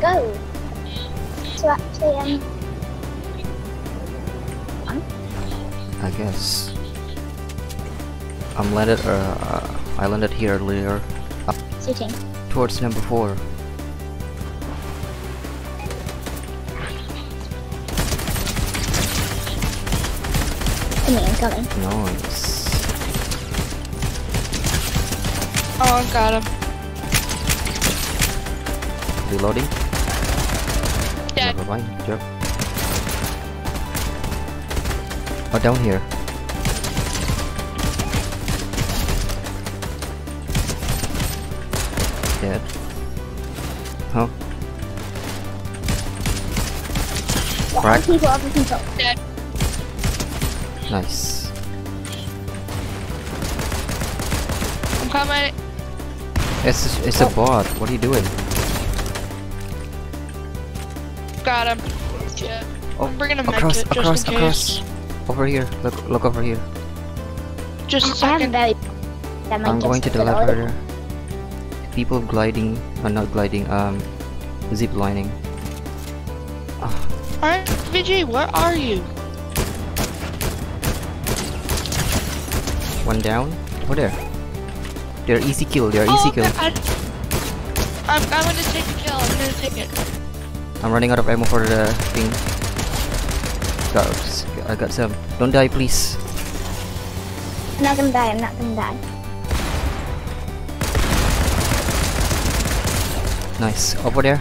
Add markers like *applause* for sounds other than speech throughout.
go. So actually, um, I guess. I'm landed. Uh, I landed here earlier. Up sitting. towards number four. Coming, I'm coming. Nice. Oh, I got him. Reloading. Dead. Never mind. Yep. Oh, down here. Dead. Huh? Yeah, Right. People over control. Dead. Nice. I'm coming. It's it's a bot. What are you doing? Got him. Yeah. Oh, I'm bringing a across, medkit across, just in across. case. Over here. Look, look over here. Just a I have a second. very. That might I'm going to the get left all- People gliding, uh, not gliding, um, zip lining. Ah, Alright, VG, where are you? one down. Over there. They're easy kill. They're easy oh, kill. I, I'm, I'm gonna take a kill. I'm running out of ammo for the thing. Got, I got some. Don't die, please. I'm not gonna die. I'm not gonna die. Nice. Over there.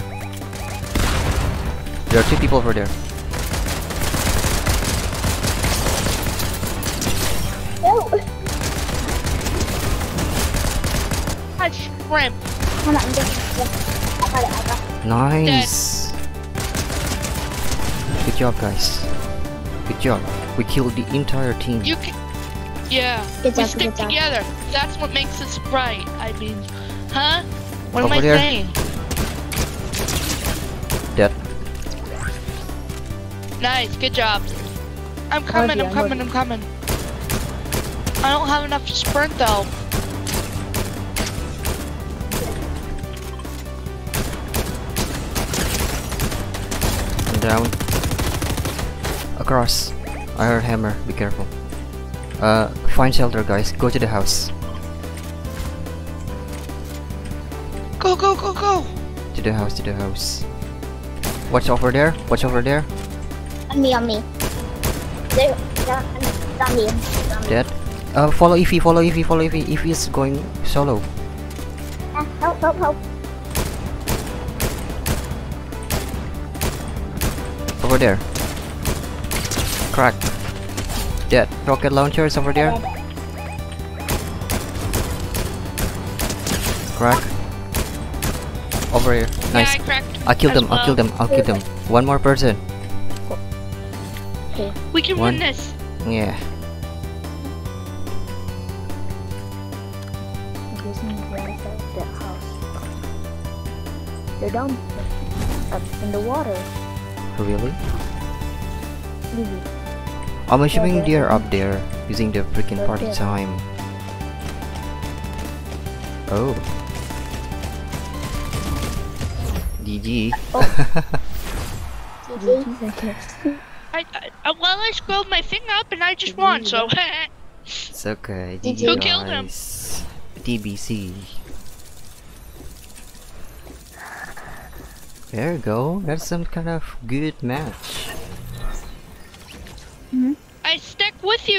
There are two people over there. No. I shrimp. I'm Good job, guys. Good job. We killed the entire team. You can. Yeah. Good we job, stick good job. together. That's what makes us right. I mean, huh? What am Over I there. saying? Dead. Nice. Good job. I'm coming. you, I'm I'm coming. I'm coming. I don't have enough to sprint though. I'm down. Across. I heard hammer. Be careful. Uh, find shelter, guys. Go to the house. Go go go go. To the house. To the house. Watch over there. Watch over there. On me. On me. There. Down. On me. On. Dead. Uh, follow Ify. Follow Ify. Follow Ify. Ify is going solo. Ah, help! Help! Help! Over there. Crack. Dead. Rocket launchers over there. Crack. Over here. Yeah, I Nice. cracked. I killed as them. I killed well. them. I'll kill them. One more person. We can One. win this. Yeah. They're down up in the water. Really? Really. I'm assuming they're they're up there using the freaking party time. Oh. GG. GG. I, I, I well, I scrolled my finger up and I just won. So *laughs* It's okay. GG. GG Who killed him? DBC. There you go. That's some kind of good match. With you